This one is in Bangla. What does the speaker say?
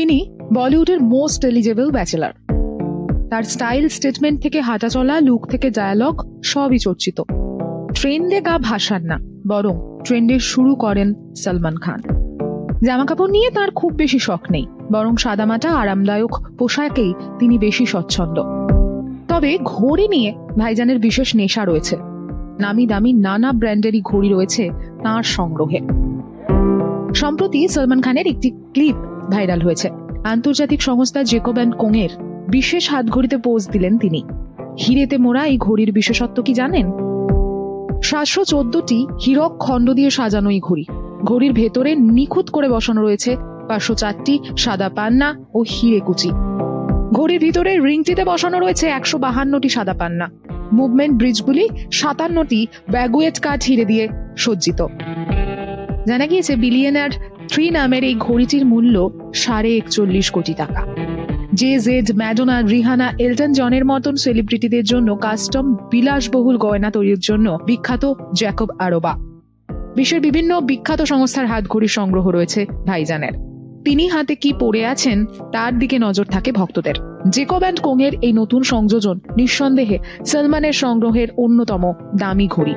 তিনি বলিউডের মোস্ট এলিজেবল ব্যাচেলার। তার স্টাইল স্টেটমেন্ট থেকে হাঁটা চলা, লুক থেকে ডায়ালগ সবই চর্চিত। ট্রেন্ডে গা ভাসান না, বরং ট্রেন্ডের শুরু করেন সলমান খান। জামা কাপড় নিয়ে তার খুব বেশি শখ নেই, বরং সাদামাটা আরামদায়ক পোশাকেই তিনি বেশি স্বচ্ছন্দ। তবে ঘড়ি নিয়ে ভাইজানের বিশেষ নেশা রয়েছে। নামি দামি নানা ব্র্যান্ডেরই ঘড়ি রয়েছে তাঁর সংগ্রহে। সম্প্রতি সলমান খানের একটি ক্লিপ ভাইরাল হয়েছে। আন্তর্জাতিক সংস্থা জেকব অ্যান্ড কোংয়ের বিশেষ হাতঘড়িতে পোজ দিলেন তিনি। হিরেতে মোড়া এই ঘড়ির বিশেষত্ব কি জানেন? সাতশো চোদ্দটি হীরক খণ্ড দিয়ে সাজানো এই ঘড়ি। ঘড়ির ভেতরে নিখুঁত করে বসানো রয়েছে পাঁচশো চারটি সাদা পান্না ও হিরে কুচি। ঘড়ির ভিতরে রিংটিতে বসানো রয়েছে একশো বাহান্নটি সাদা পান্না। মুভমেন্ট ব্রিজগুলি সাতান্নটি ব্যাগুয়েট কাঠ হিরে দিয়ে সজ্জিত। জানা গিয়েছে, বিলিয়নার থ্রি নামের এই ঘড়িটির মূল্য সাড়ে একচল্লিশ কোটি টাকা। Jay Z Madonna Rihanna Elton জনের মতন সেলিব্রিটিদের জন্য কাস্টম বিলাসবহুল গয়না তৈরির জন্য বিখ্যাত জ্যাকব আরোবা। বিশ্বের বিভিন্ন বিখ্যাত সংস্থার হাত ঘড়ির সংগ্রহ রয়েছে ভাইজানের। তিনি হাতে কি পড়ে আছেন তার দিকে নজর থাকে ভক্তদের। জেকব অ্যান্ড কোংয়ের এই নতুন সংযোজন নিঃসন্দেহে সলমানের সংগ্রহের অন্যতম দামি ঘড়ি।